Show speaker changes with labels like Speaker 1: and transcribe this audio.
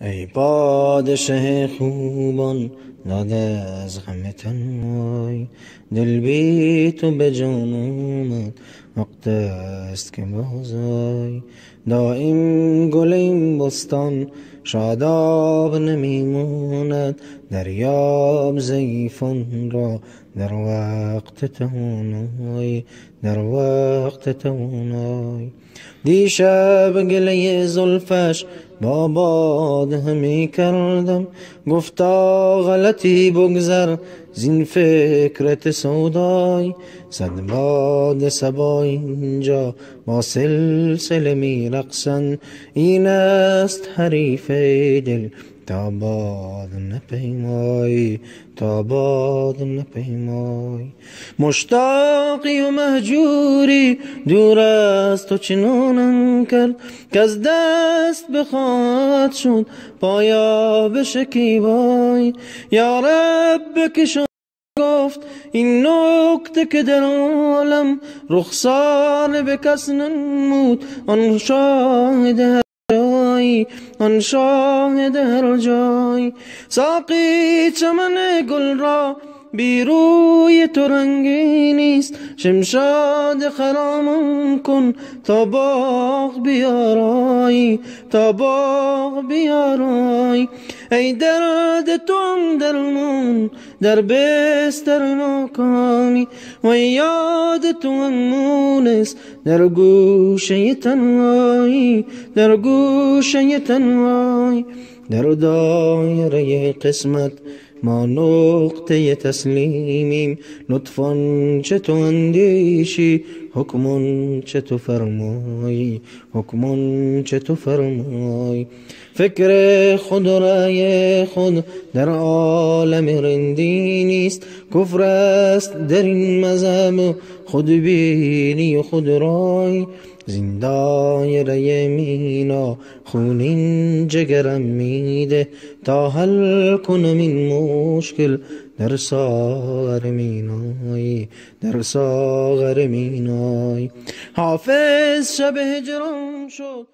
Speaker 1: ای پادشه خوبان داده از غم تنهای دل بی تو به جان آمد وقت است که بازای دایم گل این بستان شاداب نمی ماند دریاب ضعیفان را در وقت توانای در وقت توانای دیشب گله زلفش با باد همی کردم. گفتا غلطی بگذر. زین فکرت سودای. صد باد صبا اینجا با سلسله می رقصند این است حریف دل. تا باد نپیمای تا باد نپیمای. مشتاقی و مهجوری دور از تو چنانم کرد که از دست بخواهد شد پایا به شکیبای. یا رب که گفت این نکته که در عالم رخسار به کس ننمود آن شاهد جای آن شاهد هر جای. ساقی چمن گل را بیروی تو رنگی نیست. شمشاد خرامم کن تا باغ بیارای تا باغ بیارای ای درد تو درمون در بستر ناکامی. و یاد تو مونس در گوشه تنهایی در گوشه تنهایی. در دایره قسمت ما نقطه تسلیمیم. لطفا چه تو اندیشی؟ حکمون چه تو فرمایی؟ حکمون چه تو فرمایی؟ فکر خود و رأی خود در عالم رندی نیست. کفر است در این مذهب. خود بینی و خود رای. زین ری مینا خونین جگرم میده. تا حل کنم این مشکل در ساغر مینای در ساغر مینای حافظ شب هجران شد.